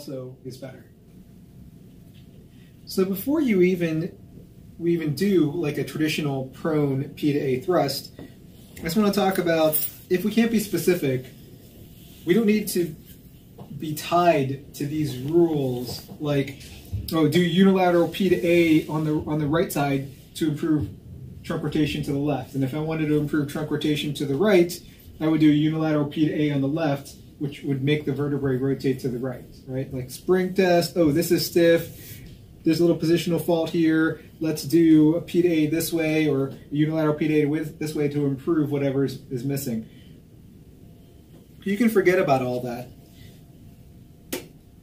also is better. So before you even we even do like a traditional prone P to A thrust, I just want to talk about if we can't be specific, we don't need to be tied to these rules like oh do unilateral P to A on the on the right side to improve trunk rotation to the left. And if I wanted to improve trunk rotation to the right, I would do a unilateral P to A on the left, which would make the vertebrae rotate to the right, right? Like spring test, oh, this is stiff. There's a little positional fault here. Let's do a P to A this way or unilateral P to A with this way to improve whatever is, is missing. You can forget about all that.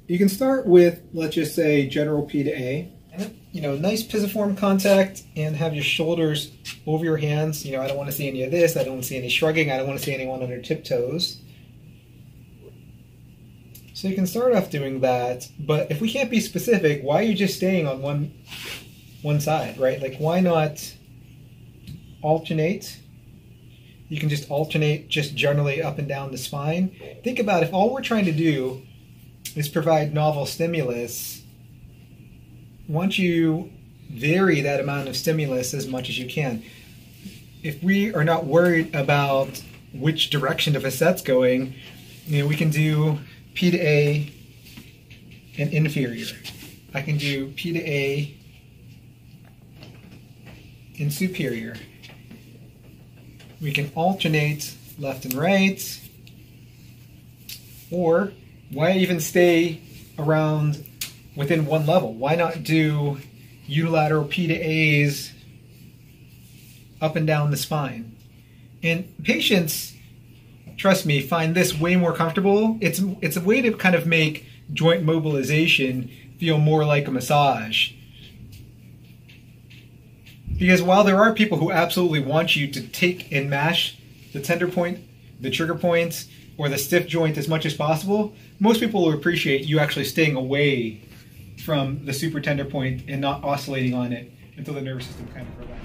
You can start with, let's just say, general P to A you know, nice pisiform contact and have your shoulders over your hands. You know, I don't want to see any of this. I don't want to see any shrugging. I don't want to see anyone on their tiptoes. So you can start off doing that, but if we can't be specific, why are you just staying on one one side, right? Like why not alternate? You can just alternate just generally up and down the spine. Think about if all we're trying to do is provide novel stimulus once you vary that amount of stimulus as much as you can, if we are not worried about which direction the facet's going, you know, we can do P to A and inferior. I can do P to A and superior. We can alternate left and right, or why even stay around within one level. Why not do unilateral P to A's up and down the spine? And patients, trust me, find this way more comfortable. It's it's a way to kind of make joint mobilization feel more like a massage. Because while there are people who absolutely want you to take and mash the tender point, the trigger points, or the stiff joint as much as possible, most people will appreciate you actually staying away from the super tender point and not oscillating on it until the nervous system kind of relaxes.